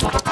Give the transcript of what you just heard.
Thank you.